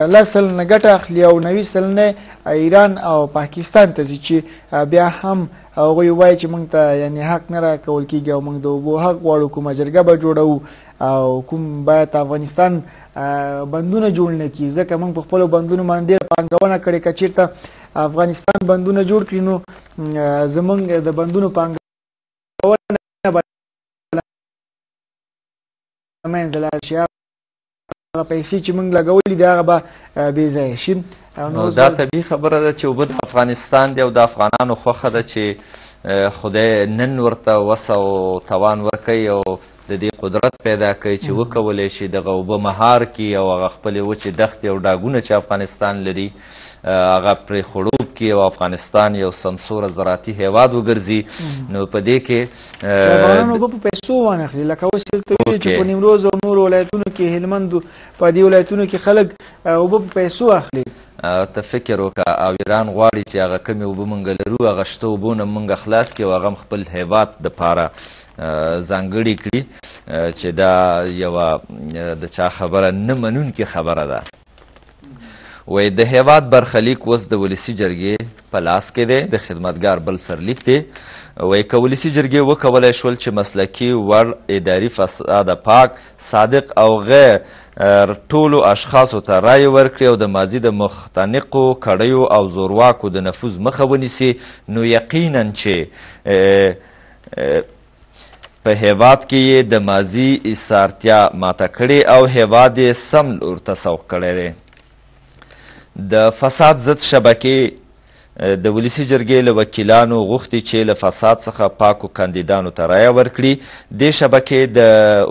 لس سلنه ګټه اخلي او نوي سلنه ایران او پاکستان ته ځي چې بیا هم هغوی وایي چې موږ ته یعنی حق نه راکول کیږي او موږ د اوبو حق غواړو کومه جرګه به جوړو او کوم باید افغانستان بندونه جوړ نه کړي ځکه موږ په خپلو بندونو باندې ډېره پانګونه کړې که چېرته افغانستان بندونه جوړ کړي نو زموږ د بندونو پانګونه به له منځه لاړ شي هغه پیسې چې موږ لګولې دي هغه به بې ځایه شي دا طبیعي خبره ده چې اوبه د افغانستان دی او د افغانانو خوښه ده چې خدای نن ورته وس او توان ورکوي او د دې قدرت پیدا کوي چې وکولی شي دغه اوبه مهار کړي او هغه خپلې وچې دښتې او ډاګونه چې افغانستان لري هغه پرې خړوب کې او افغانستان یو سمسوره زراعتي هیواد وګرځي نو په دې کې افغانانو به په پیسو وانه خلی لکه اوس ته ویل چې په نیمروز او نور ولایتونو کې هلمند په دې ولایتونو کې خلک او په پیسو اخلي ته فکر وکړه او ایران غواړي چې هغه کمی وبو مونږ لرو هغه شته وبو نه مونږ خلاص کې او هغه خپل هیواد د پاره ځانګړي کړي چې دا یو د چا خبره نه منونکي خبره ده وې د هیواد برخلیک اوس د ولسی جرګې په لاس کې دی د خدمتګار بل سرلیک دی وې که ولسی جرګې وکولای شول چې مسلکی وړ اداري فساد پاک صادق او غیر ټولو اشخاصو ته رای ورکړي او د ماضي د مختنقو کړیو او زورواکو د نفوذ مخه ونیسي نو یقینا چې په هېواد کې یې د ماضي ایسارتیا ماته کړې او هېواد یې سم لور ته سوق کړی دی. د فساد ضد شبکې د ولسی جرګې له وکیلانو غوښتي چې له فساد څخه پاکو کاندیدانو ته رایه ورکړي دې شبکې د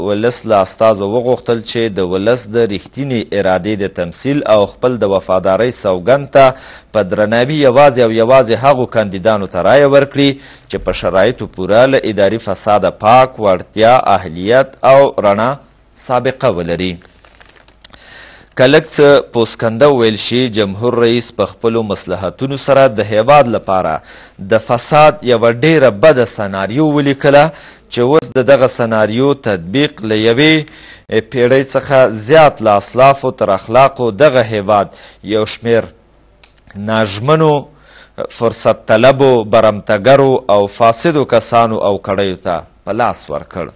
ولس له استازو وغوښتل چې د ولس د رښتینې ارادې د تمثیل او خپل د وفادارۍ سوګند ته په درناوي یوازې او یوازې هغو کاندیدانو ته رایه ورکړي چې په شرایطو پوره له اداري فساده پاک، وړتیا، اهلیت او رڼه سابقه ولري. که لږ څه پوسکنده وویل شي، جمهور رئیس په خپلو مصلحتونو سره د هېواد لپاره د فساد یوه ډېره بده سناریو ولیکله چې اوس د دغه سناریو تطبیق له یوې پېړۍ څخه زیات له اسلافو تر اخلاقو دغه هېواد یو شمېر ناژمنو فرصت طلبو برمتګرو او فاسدو کسانو او کړیو ته په لاس ورکړ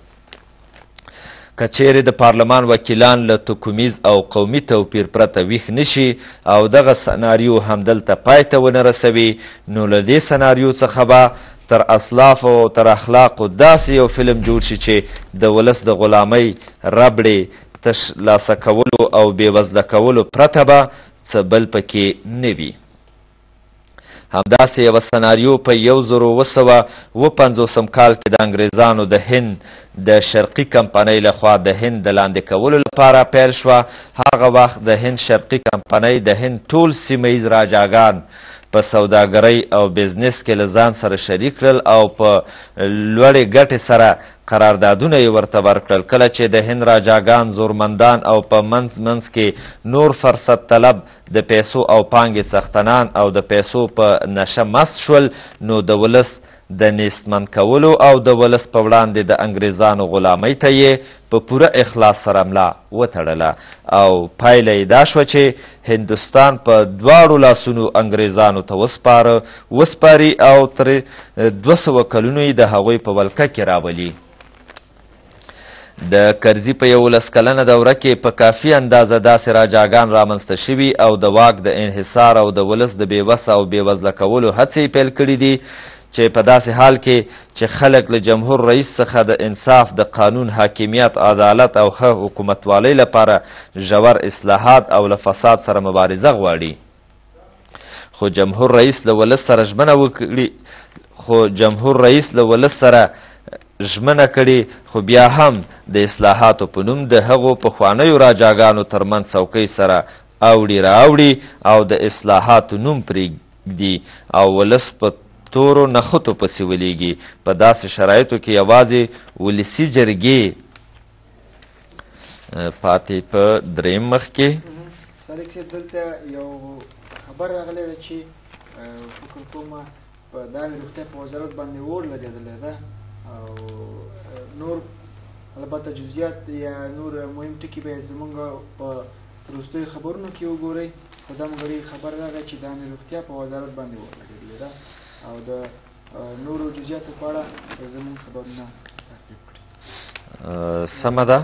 که چیرې د پارلمان وکیلان له توکمیز او قومي توپیر پرته ویښ نشي او دغه سناریو همدلته پای ته ونه رسوي نو له دې سناریو څخه به تر اسلافو او تر اخلاقو داسې یو فلم جوړ شي چې د ولس د غلامۍ ربړې تش لاسه کولو او بېوزله کولو پرته به څه بل په کې نه وي. همداسې یوه سناریو په یو زرو اووه سوه اووه پنځوسم کال کې د انګریزانو د هند د شرقي کمپنۍ له خوا د هند د لاندې کولو لپاره پیل شوه. هغه وخت د هند شرقي کمپنۍ د هند ټول سیمه ییز راجاګان په سوداګرۍ او بزنس کې له ځان سره شریک کړل او په لوړې ګټې سره قراردادونه یې ورته ورکړل کله چې د هند راجاګان زورمندان او په منځ منځ کې نور فرصت طلب د پیسو او پانګې څښتنان او د پیسو په نشه مست شول نو د ولس د نیستمن کولو او د ولس په وړاندې د انګریزانو غلامۍ ته یې په پوره اخلاص سره ملا وتړله او پایله یې دا شوه چې هندوستان په دواړو لاسونو انګریزانو ته وسپاره وسپاري او تر دوه سوه کلونو یې د هغوی په ولکه کې راولي د کرزي په یولس کلنه دوره کې په کافي اندازه داسې راجاګان رامنځته شوي او د واک د انحصار او د ولس د بېوسه او بېوزله کولو هڅې یې پیل کړي دي چې په داسې حال کې چې خلک له جمهور رئیس څخه د انصاف، د قانون حاکمیت، عدالت او ښه حکومتوالۍ لپاره ژور اصلاحات او له فساد سره مبارزه غواړي، خو جمهور رئیس له ولس سره ژمنه وکړي خو جمهور رئیس له ولس سره ژمنه کړې خو بیا هم د اصلاحاتو په نوم د هغو پخوانیو راجاګانو ترمنځ څوکۍ سره اوړي راوړي او د اصلاحاتو نوم پرې دي او ولس په تورو نښتو پسې ولېږي په داسې شرایطو کې یوازې ولسي جرګې پاتې په دریم مخ کې صادق صاحب دلته یو خبر راغلی دی چې فکر کوم په دا روغتیا په وزارت باندې اور لګېدلی ده او نور البته جزئیات یا نور مهم ټکي به زمونږ په وروستیو خبرونو کې وګورئ په دم غړي خبر راغی چې د عامې روغتیا په وزارت باندې ولګېدلې ده او د نورو جزئیاتو په اړه زموږ خبرونه تعقیب کړئ سمه ده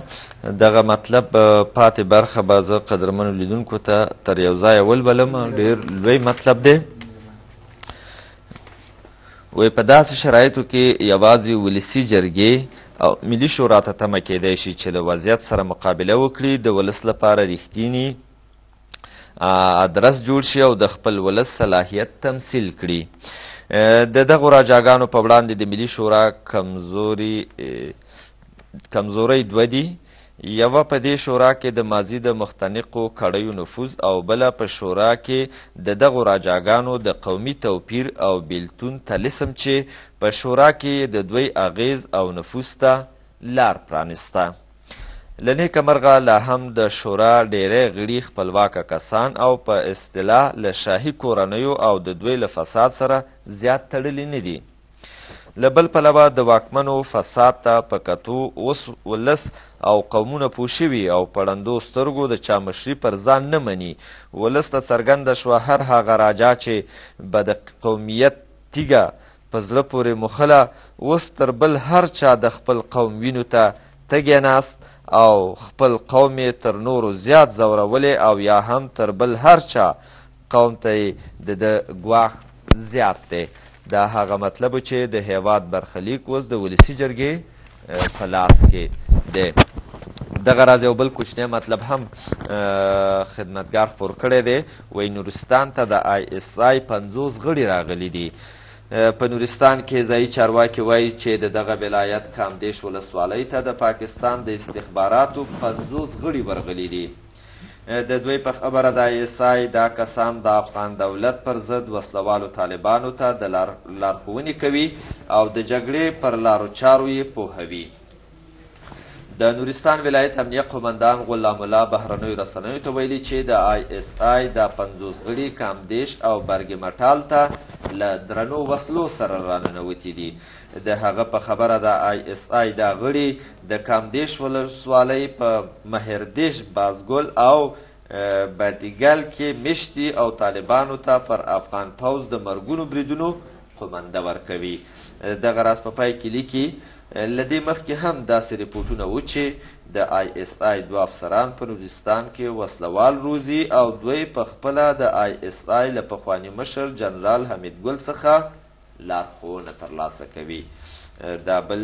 دغه مطلب پاتې برخه به زه قدرمنو لیدونکو ته تر یو ځایه ولولم ډېر لوی مطلب دی وې په داسې شرایطو کې یوازې ولسی جرګې او ملي شورا ته تمه کېدای شي چې له وضعیت سره مقابله وکړي د ولس لپاره رښتینی ادرس جوړ شي او د خپل ولس صلاحیت تمثیل کړي د دغو راجاګانو په وړاندې د ملي شورا کمزوري کمزوري دوه دي یوه په دې شورا کې د ماضي د مختنقو کړیو نفوذ او بله په شورا کې د دغو راجاګانو د قومي توپیر او بیلتون طلسم چې په شورا کې یې د دوی اغیز او نفوذ ته لار پرانیسته. له نیکه مرغه لا هم د شورا ډیری غړي خپلواکه کسان او په اصطلاح له شاهي کورنیو او د دوی له فساد سره زیات تړلي نه دي. له بل پلوه د واکمنو فساد ته په کتو اوس ولس او قومونه پوه شوي او په ړندو سترګو د چا مشري پر ځان نه مني. ولس ته څرګنده شوه هر هغه راجا چې به د قومیت تیږه په زړه پورې موښله اوس تر بل هر چا د خپل قوم وینو ته تږی ناست او خپل قوم یې تر نورو زیات ځورولې او یا هم تر بل هر چا قوم ته یې د ده ګواښ زیات دی. دا هغه مطلب و چې د هېواد برخلیک اوس د ولسي جرګې په لاس کې دی. دغه راز یو بل کوچنی مطلب هم خدمتګار خپور کړی دی، وایي نورستان ته د آی اس آی پنځوس غړي راغلي دي. په نورستان کې ځایي چارواکي وایي چې د دغه ولایت کامدېش ولسوالۍ ته د پاکستان د استخباراتو پنځوس غړي ورغلي دي. د دوی په خبره د آی اس آی دا کسان د افغان دولت پر ضد وسلوالو طالبانو ته د لار لارښوونې کوي او د جګړې پر لارو چارو یې پوهوي د نورستان ولایت امنیه قومندان غلام الله بهرنیو رسنیو ته ویلي چې د آی اس آی دا پنځوس غړي کامدیش او برګې مټال ته له درنو وسلو سره راننوتي دي د هغه په خبره د آی اس آی دا غړي د کامدېش ولسوالۍ په مهردېش، بازګل او بادیګل کې مېشت دي او طالبانو ته پر افغان پوځ د مرګونو بریدونو قومانده ورکوي. دغه راز په پای کې لیکي، له دې مخکې هم داسې رپوټونه وو چې د آی اس آی دوه افسران په نورستان کې وسله وال روزي او دوی په خپله د آی اس آی له پخواني مشر جنرال حمیدګل څخه لارښوونه ترلاسه کوي دا بل.